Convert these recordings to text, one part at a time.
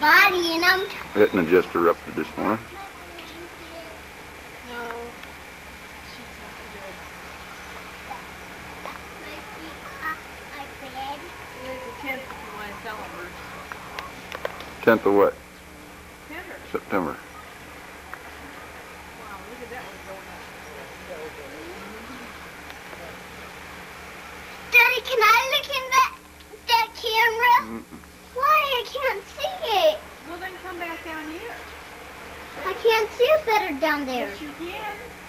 body in them. Etna just erupted this morning. No. She's not good. Today's the tenth if you want 10th of what? September. Wow, look at that one going up. Daddy, can I look in that that camera? Mm-mm. Why? I can't see it. Well, then come back down here. I can't see it better down there. Yes, you can.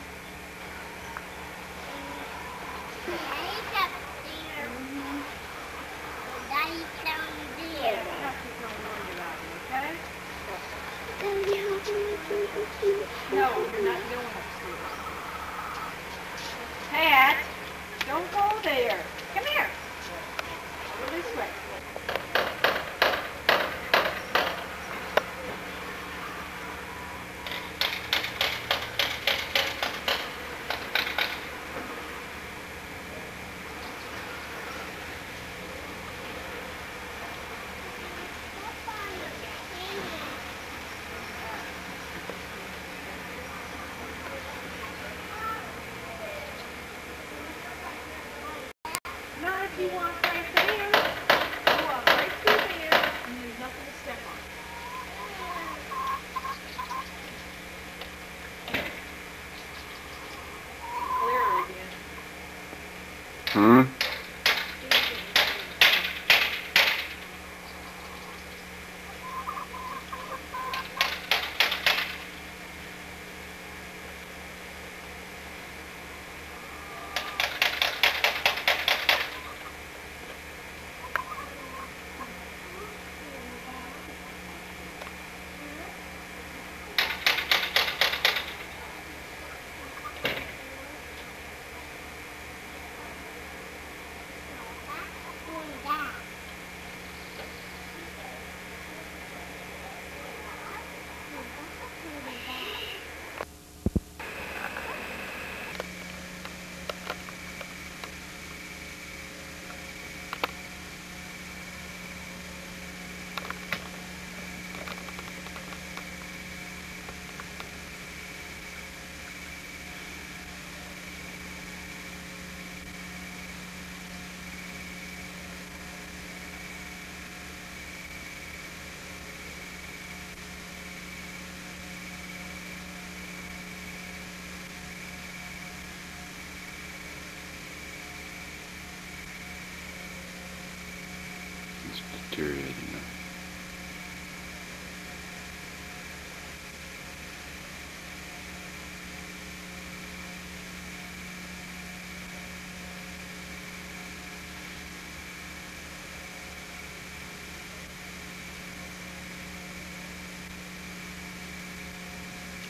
Deteriorating now.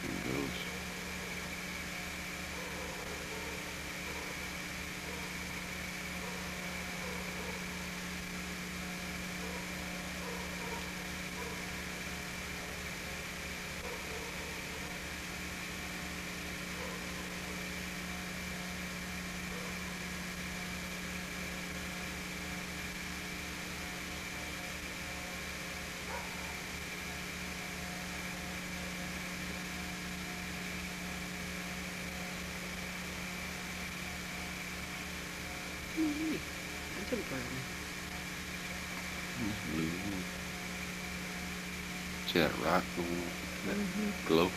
There it goes. That's a brown. It's blue. See that rock going on? That mm-hmm. glow?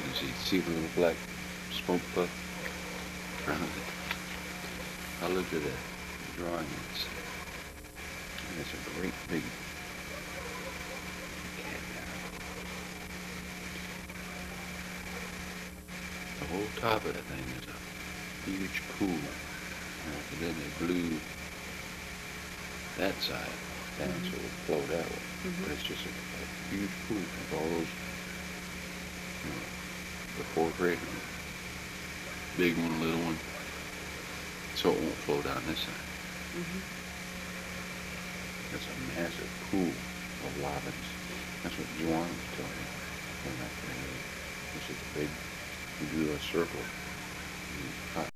You can see, see the little black smoke puff around it. I looked at that drawing. It's, it's a great big The whole top of the thing is a huge pool. And then they blew that side down so it'll flow that way. Mhm. But it's just a, a huge pool with all those, the four great ones. Big one, little one. So it won't flow down this side. Mhm. It's a massive pool of robins. That's what Juan was telling me. When I came in. This is a big, you do a circle. You cut